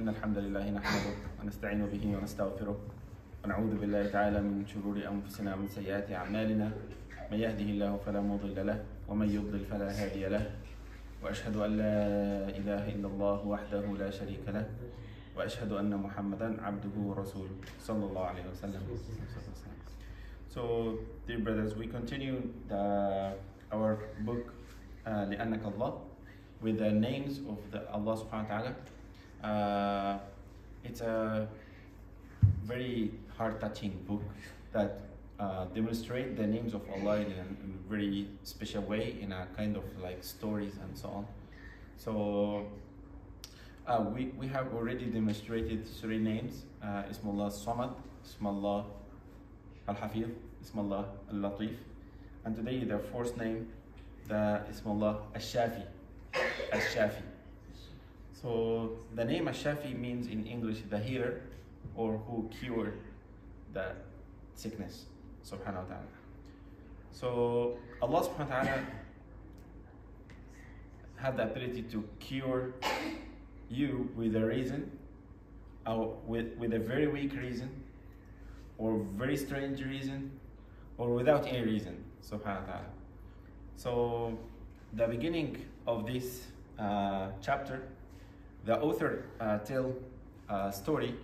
إن الحمد لله نحمده ونستعين به ونستغفره ونعوذ بالله تعالى من شرور أنفسنا ومن سيئات أعمالنا. من يهده الله فلا مضل له ومن يضلل فلا هادي له. وأشهد أن لا إله إلا الله وحده لا شريك له. وأشهد أن محمدا عبده ورسوله صلى الله عليه وسلم. So, dear brothers, we continue the, our book uh, لأنك الله with the names of the Allah subhanahu wa ta'ala. Uh, it's a very heart-touching book that uh, demonstrate the names of Allah in a, very special way, in a kind of like stories and so on. So uh, we, we have already demonstrated three names, uh, Ismullah Samad, Ismullah Al-Hafiz, Ismullah Al-Latif, and today the fourth name, the Ismullah Al-Shafi, Al-Shafi. So the name Al-Shafi means in English the healer or who cured the sickness, subhanahu wa ta'ala. So Allah subhanahu wa ta'ala had the ability to cure you with a reason, or with, with a very weak reason, or very strange reason, or without any reason, subhanahu wa ta'ala. So the beginning of this uh, chapter, the author uh, tell a story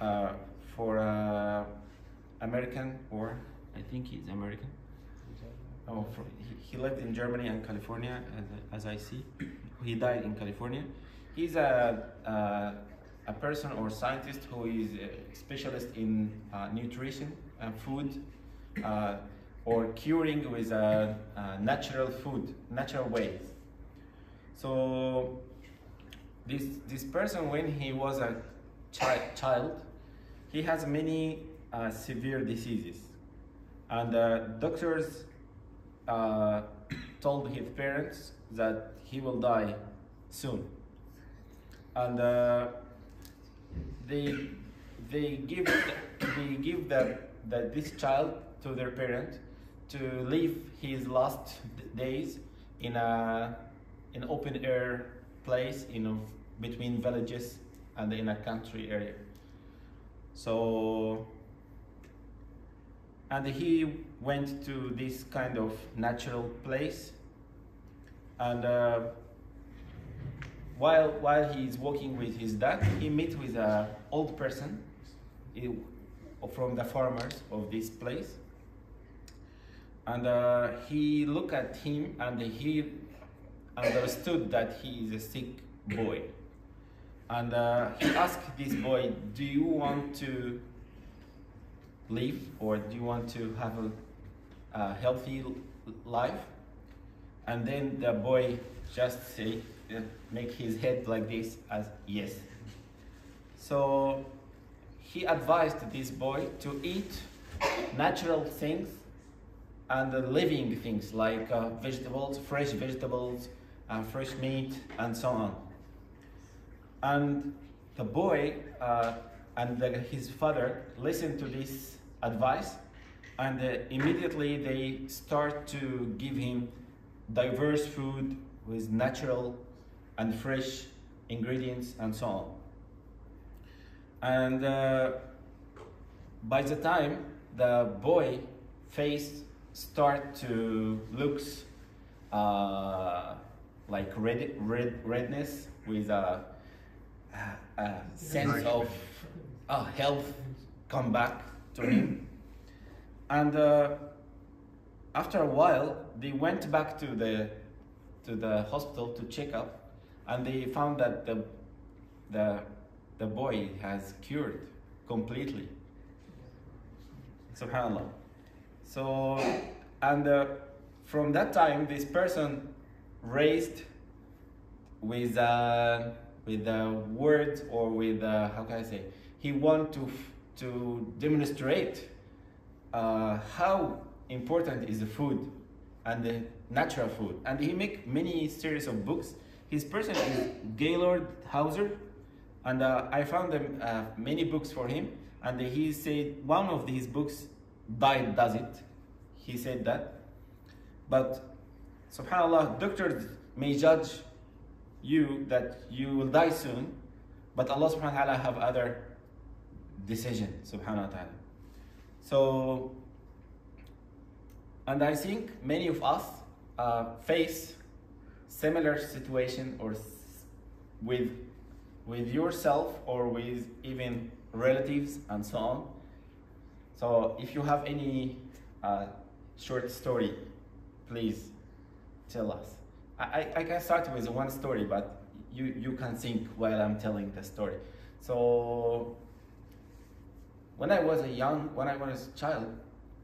uh, for uh, American, or I think he's American. Oh, for, he, he lived in Germany and California, as, as I see. He died in California. He's a, a, a person or scientist who is a specialist in uh, nutrition and food, uh, or curing with uh, uh, natural food, natural ways. So this this person, when he was a chi- child, he has many uh, severe diseases, and uh, doctors uh, told his parents that he will die soon, and uh, they they give they give the, the this child to their parent to live his last days in a in open air place in a, between villages and in a country area. So and he went to this kind of natural place and uh, while while he is walking with his dad he met with an old person from the farmers of this place and uh, he look at him and he understood that he is a sick boy. And uh, he asked this boy do you want to live or do you want to have a, a healthy life? And then the boy just say uh, make his head like this as yes. So he advised this boy to eat natural things and living things like uh, vegetables fresh vegetables uh, fresh meat and so on. And the boy uh, and the, his father listened to this advice and uh, immediately they start to give him diverse food with natural and fresh ingredients and so on. And uh, by the time the boy face start to looks uh, like red, red redness with a, a, a sense of uh, health come back to him and uh, after a while they went back to the to the hospital to check up and they found that the the the boy has cured completely. Subhanallah. So and uh, from that time this person raised with uh, with the words or with uh, how can I say? He want to to demonstrate uh, how important is the food and the natural food. And he make many series of books. His person is Gayelord Hauser and uh, I found them many books for him. And he said one of these books diet does it? He said that. But subhanallah doctors may judge you that you will die soon But Allah subhanahu wa ta'ala have other decision, subhanahu wa ta'ala. So, and I think many of us uh, face similar situation or with with yourself or with even relatives and so on. So if you have any uh, short story, please tell us. I, I, can start with one story, but you, you can think while I'm telling the story. So when I was a young, when I was a child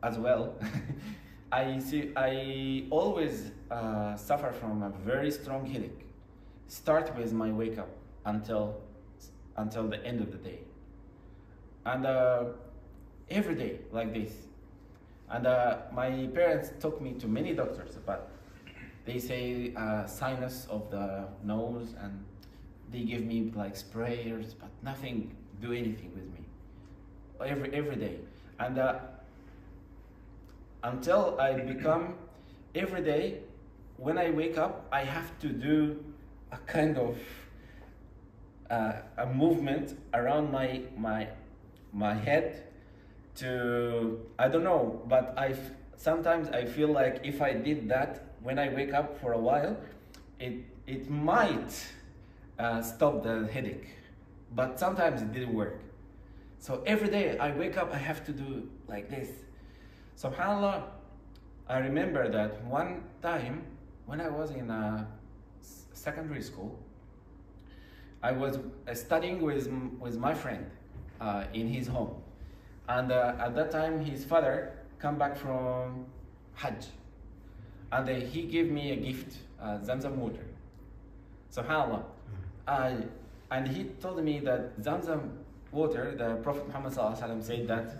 as well, I see I always uh, suffer from a very strong headache. Start with my wake up until until the end of the day, and uh, every day like this. And uh, my parents took me to many doctors, but they say uh, sinus of the nose, and they give me like sprayers, but nothing do anything with me. Every every day, and uh, until I become every day when I wake up, I have to do a kind of uh, a movement around my my my head to I don't know, but I sometimes I feel like if I did that when I wake up for a while, it it might uh, stop the headache, but sometimes it didn't work. So every day I wake up, I have to do like this. Subhanallah, I remember that one time when I was in a secondary school, I was uh, studying with, with my friend uh, in his home. And uh, at that time, his father come back from Hajj. And uh, he gave me a gift, uh, Zamzam water. Subhanallah. I, and he told me that Zamzam water, the Prophet Muhammad said that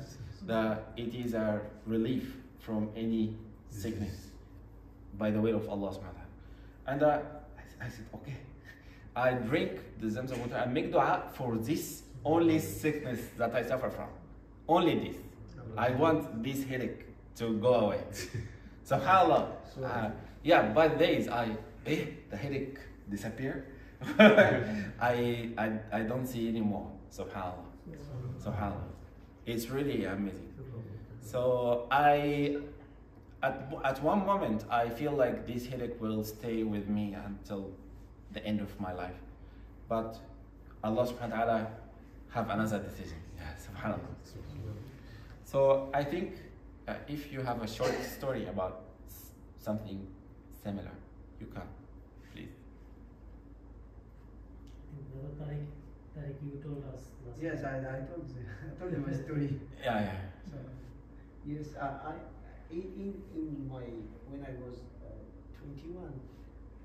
the, it is a relief from any sickness by the will of Allah subhanahu. And uh, I, I said, okay. I drink the Zamzam water and make dua for this only sickness that I suffer from. Only this. I want this headache to go away. SubhanAllah. Uh, yeah, by the days I, eh, the headache disappear. I, I, I don't see anymore. SubhanAllah. SubhanAllah. It's really amazing. So I, at, at one moment, I feel like this headache will stay with me until the end of my life. But Allah subhanahu wa ta'ala have another decision. Yeah, subhanAllah. So I think uh, if you have a short story about something similar, you can, please. Tariq, Tariq, you told us last Yes, I, time. I told I told you my story. Yeah, yeah. So, yes, I, I in, in in my when I was uh, 21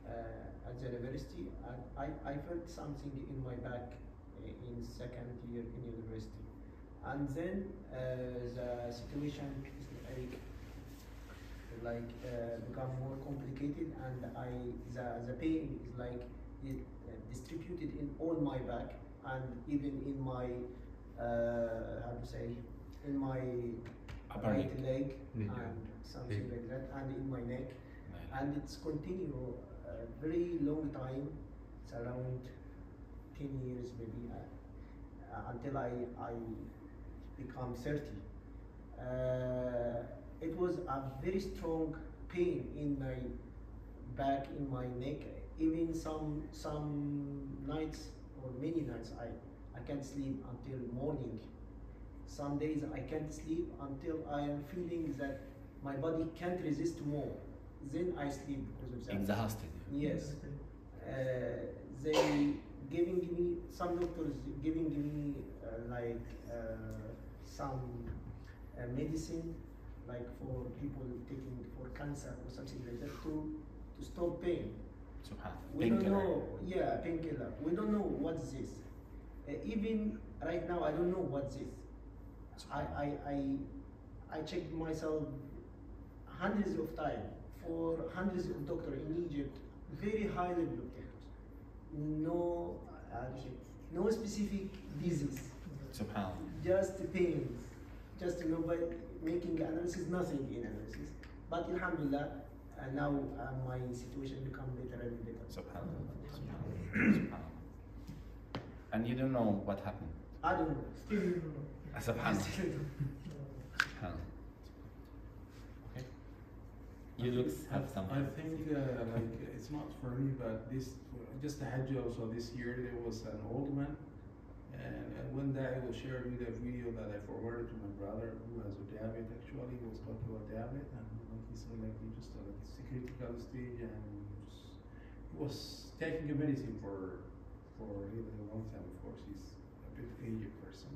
uh, at the university, I, I, I felt something in my back uh, in second year in university, and then uh, the situation is like like uh, become more complicated, and I the the pain is like it, uh, distributed in all my back and even in my uh, how to say in my Upper right leg. leg Neck. and something Leg. like that, and in my neck, Yeah. and it's continue a very long time. It's around ten years maybe uh, uh, until I I become thirty. Uh, it was a very strong pain in my back, in my neck. Even some some nights or many nights I I can't sleep until morning. Some days I can't sleep until I am feeling that my body can't resist more. Then I sleep because of that. Exhausted. Yes. Uh, they giving me some doctors giving me uh, like uh, some uh, medicine like for people taking for cancer or something like that to to stop pain. We don't know, yeah, painkiller. We don't know what's this. Uh, even right now, I don't know what's this. I, I, I, I checked myself hundreds of times for hundreds of doctors in Egypt, very high level of doctors. No, uh, no specific disease, Subhanallah. just pains, just nobody making analysis, nothing in analysis. But Alhamdulillah, uh, now uh, my situation become better and better. Subhanallah. Subhanallah. Subhanallah. and you don't know what happened. I don't know. Still don't know. Subhanallah. Still don't know. Subhanallah. Okay. You look have some. I think uh, like it's not for me, but this just the Hajj also this year there was an old man, and, and one day I will share with a video that I forwarded to my brother who has a diabetes. Actually, he was talking about diabetes, and like he said, like he just uh, like a critical stage, and he was, he was taking a medicine for for really a long time. Of course, he's a bit aged person.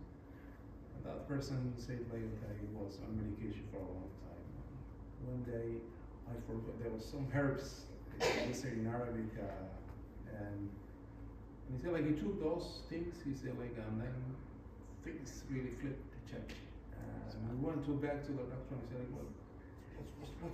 And that person said like that he was on medication for a long time. One day I forgot there was some herbs they say in Arabic, uh, and, and he said like he took those things. He said like and then things really flipped the check. Uh, and we went to back to the doctor and he said like, what, what, what,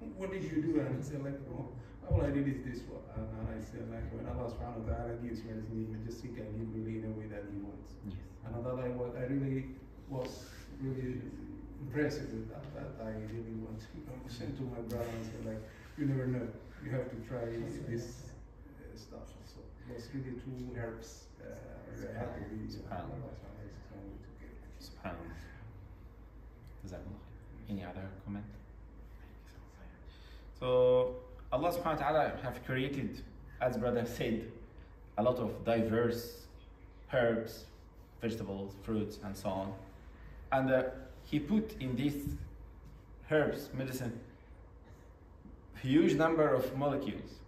what, what did you do? And he said like, oh, all I did is this one. And, and I said like, when Allah subhanahu wa ta'ala gives medicine, he just he can give really in a way that he wants. Yes. And that I was, I really was really impressed with that. That I really want to I sent to my brother and said like, you never know, you have to try this uh, stuff. Was really two herbs. Uh, I had to be. Subhanallah. Subhanallah. Jazakallah. Any other comment? So Allah subhanahu wa ta'ala have created, as brother said, a lot of diverse herbs, vegetables, fruits, and so on. And uh, he put in these herbs, medicine, huge number of molecules.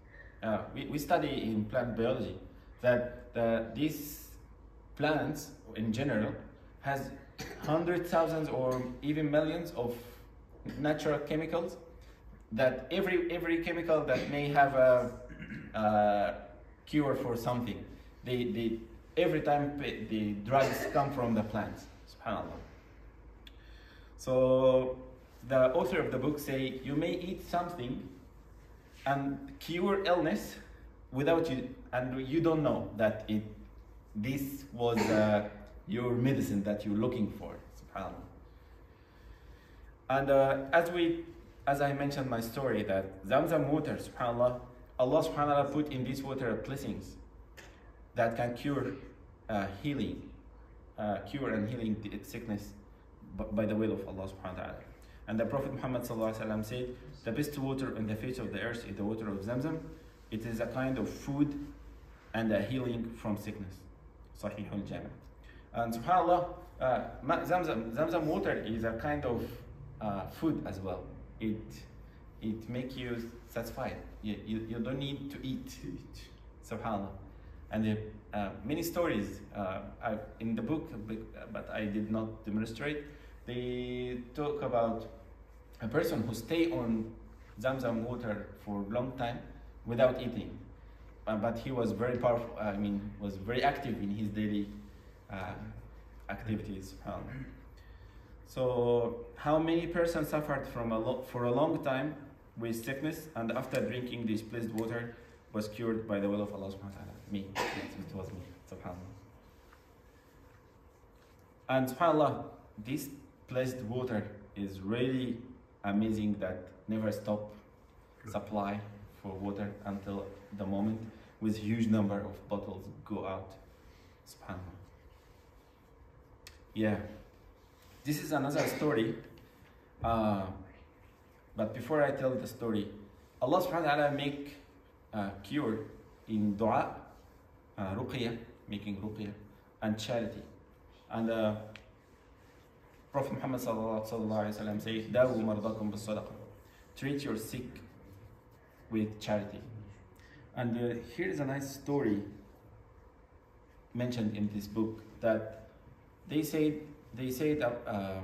Uh, we, we study in plant biology that uh, these plants in general has hundred thousands or even millions of natural chemicals that every every chemical that may have a, a cure for something they, they every time the drugs come from the plants. Subhanallah. So the author of the book say you may eat something and cure illness without you and you don't know that it this was uh, your medicine that you're looking for subhanallah. And uh, as we as i mentioned my story that zamzam water subhanallah allah ta'ala put in this water blessings that can cure uh, healing uh, cure and healing sickness by the will of allah subhanahu wa ta'ala and the prophet muhammad sallallahu alaihi wasallam said the best water on the face of the earth is the water of zamzam it is a kind of food and a healing from sickness Sahih al-Jami. And subhanAllah, uh, Zamzam, Zamzam water is a kind of uh, food as well. It it make you satisfied. You, you, you don't need to eat. Subhanallah. And uh, uh, many stories uh, I, in the book, but I did not demonstrate. They talk about a person who stay on Zamzam water for a long time without eating uh, but he was very powerful. I mean, was very active in his daily uh, activities. Um, so, how many persons suffered from a for a long time with sickness, and after drinking this blessed water, was cured by the will of Allah Subhanahu wa Taala? Me, it was me. Subhanallah. And Subhanallah, this blessed water is really amazing. That never stop supply for water until the moment with huge number of bottles go out. Subhanallah. Yeah. This is another story. Uh, but before I tell the story, Allah subhanahu wa ta'ala make uh, cure in dua, uh, making ruqyah, and charity. And uh, Prophet Muhammad sallallahu alaihi wasallam say, "Dawu mardakum bis Treat your sick with charity. And uh, here is a nice story mentioned in this book that they said they said that uh,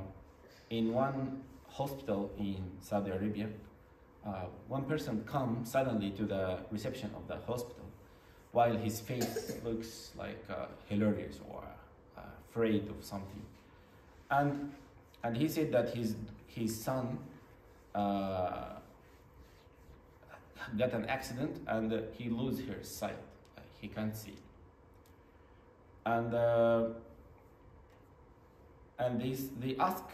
in one hospital in Saudi Arabia, uh, one person come suddenly to the reception of the hospital, while his face looks like uh, hilarious or uh, afraid of something, and and he said that his his son. Uh, got an accident and he lose his sight. He can't see. And uh, and they, they ask,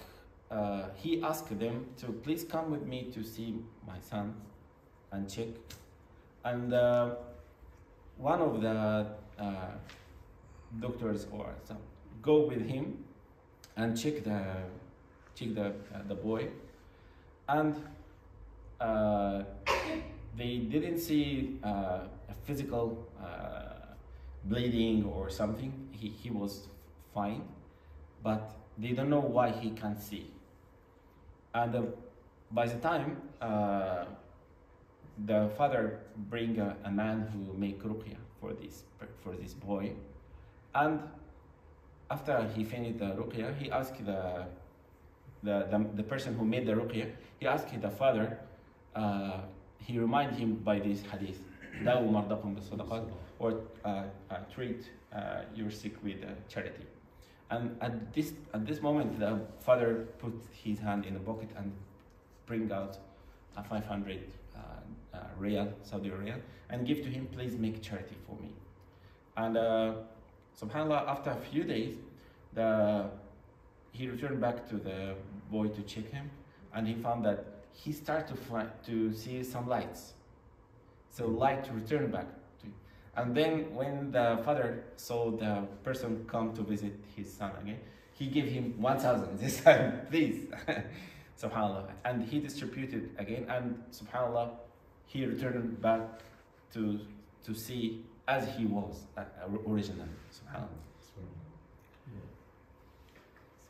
uh, he asked them to please come with me to see my son and check. And uh, one of the uh, doctors or some go with him and check the check the uh, the boy. And uh, they didn't see uh, a physical bleeding or something. He, he was fine but they don't know why he can't see. And uh, by the time uh, the father bring a, a man who make ruqya for this for this boy. And after he finished the ruqya he asked the the, the, the person who made the ruqya, he asked the father, uh, he reminded him by this hadith, دَوْ مَرْضَكُمْ or uh, uh treat uh, your sick with uh, charity. And at this, at this moment, the father put his hand in the pocket and bring out a 500 uh, riyal, Saudi riyal, and give to him, please make charity for me. And uh, subhanAllah, after a few days, the he returned back to the boy to check him and he found that he started to to see some lights. So light returned back to him. and then when the father saw the person come to visit his son again he gave him 1000 this time please. Subhanallah. And he distributed again and subhanallah he returned back to to see as he was uh, originally. Subhanallah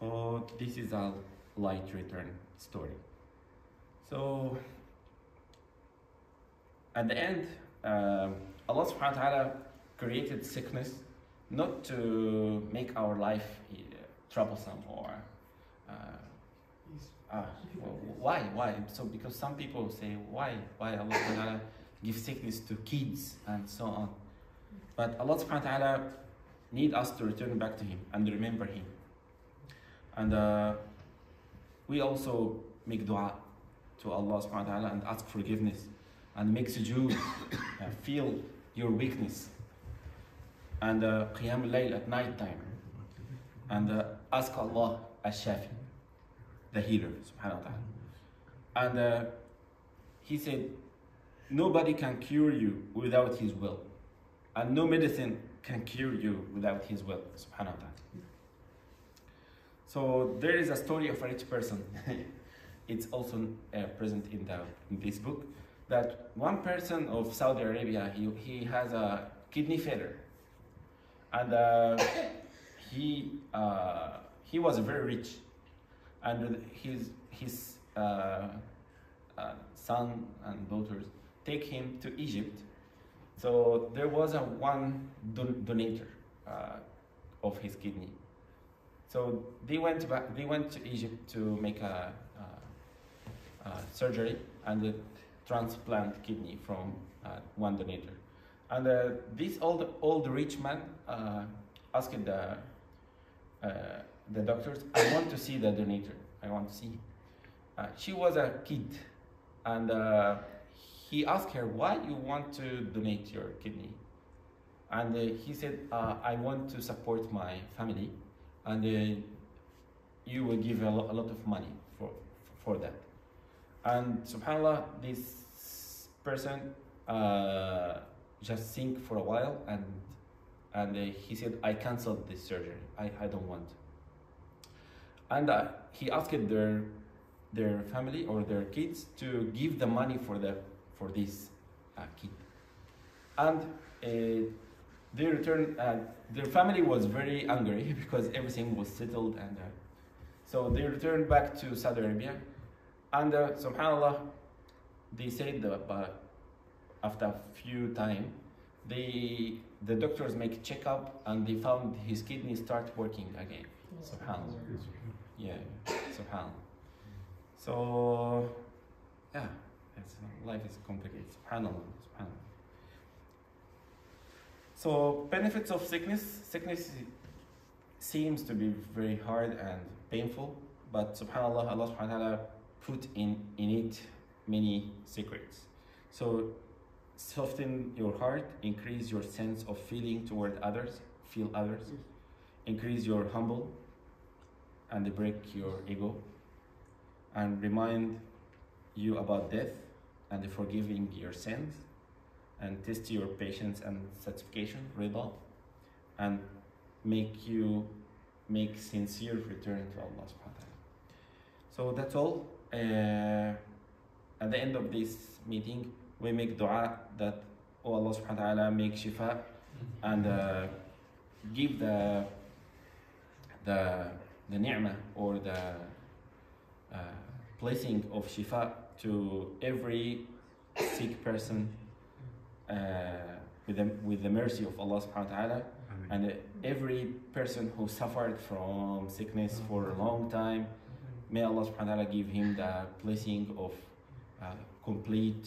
so this is a light return story. So at the end, um Allah subhanahu wa ta'ala created sickness not to make our life uh, troublesome or uh, uh, why why? So because some people say why why Allah subhanahu wa ta'ala give sickness to kids and so on. But Allah subhanahu wa ta'ala need us to return back to him and remember him and uh, we also make dua to Allah subhanahu wa ta'ala and ask forgiveness and make sujood, uh, feel your weakness. And uh, al-layl at night time. And uh, ask Allah as-shafi, the healer subhanahu wa ta'ala. And uh, he said, nobody can cure you without his will. And no medicine can cure you without his will subhanahu wa ta'ala. So there is a story of a rich person. it's also uh, present in the in this book. That one person of Saudi Arabia, he, he has a kidney failure, and uh, he uh, he was very rich, and his his uh, uh, son and daughters take him to Egypt. So there was a one don- donator uh, of his kidney. So they went back. They went to Egypt to make a, a, a surgery and uh, transplant kidney from uh, one donator. And uh, this old old rich man uh, asked the uh, the doctors, "I want to see the donator. I want to see." Uh, she was a kid, and he asked her, "Why you want to donate your kidney?" And he said, "I want to support my family." And you will give a, lo- a, lot of money for for that. And subhanallah, this person uh, just think for a while and and uh, he said, I canceled this surgery. I, I don't want. And uh, he asked their their family or their kids to give the money for the for this uh, kid. And uh, they returned. Uh, their family was very angry because everything was settled, and uh, so they returned back to Saudi Arabia. And uh, Subhanallah, they said that uh, after a few time, they the doctors make checkup and they found his kidney start working again. Subhanallah. Yeah, Subhanallah. So, yeah, it's, life is complicated. Subhanallah. So benefits of sickness. Sickness seems to be very hard and painful, but subhanAllah, Allah subhanahu wa ta'ala put in, in it many secrets. So soften your heart, increase your sense of feeling toward others, feel others, increase your humble and break your ego, and remind you about death and forgiving your sins and test your patience and satisfaction, rida, and make you make sincere return to Allah subhanahu wa ta'ala. So that's all. Uh, at the end of this meeting, we make dua that oh Allah subhanahu wa ta'ala make shifa and uh, give the the the ni'mah or the uh, blessing of shifa to every sick person with the, with the mercy of Allah subhanahu wa ta'ala and uh, every person who suffered from sickness for a long time may Allah subhanahu wa ta'ala give him the blessing of uh, complete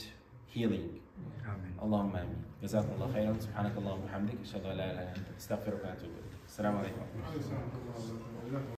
healing آمين اللهم امين جزاكم الله خيرا سبحانك اللهم وبحمدك اشهد ان لا اله الا انت استغفرك واتوب اليك السلام عليكم جزاك الله خير.